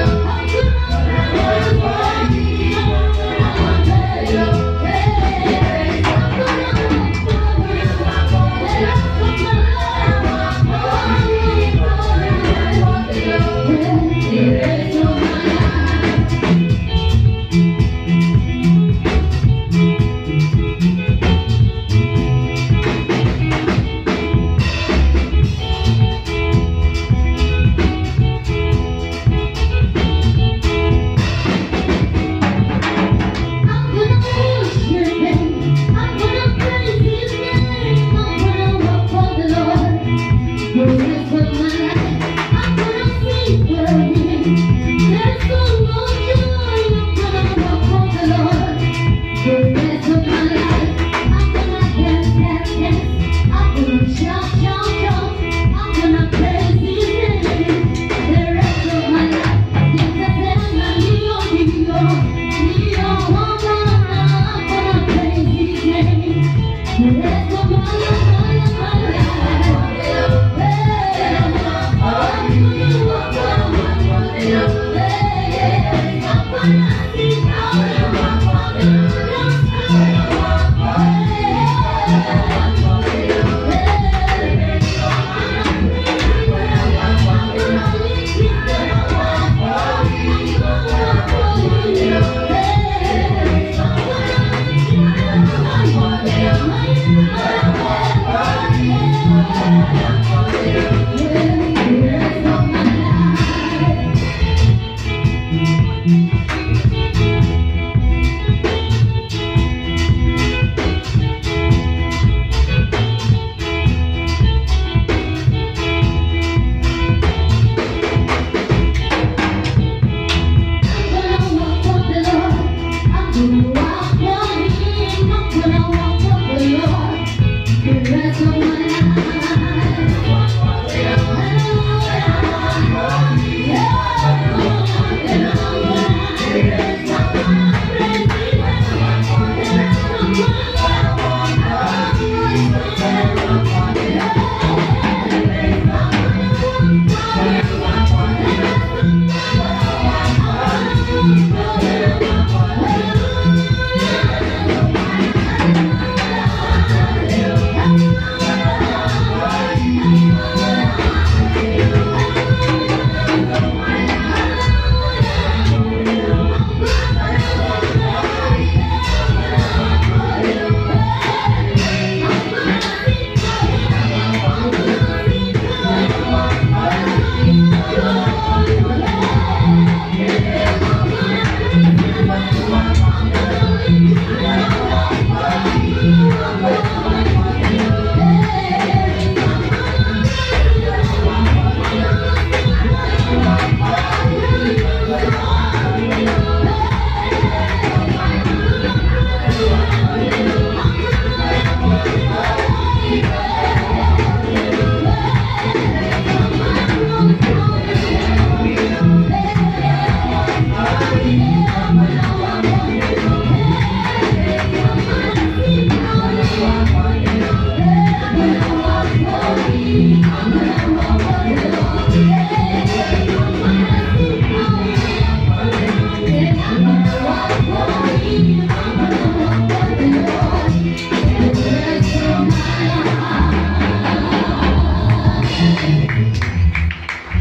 you. so.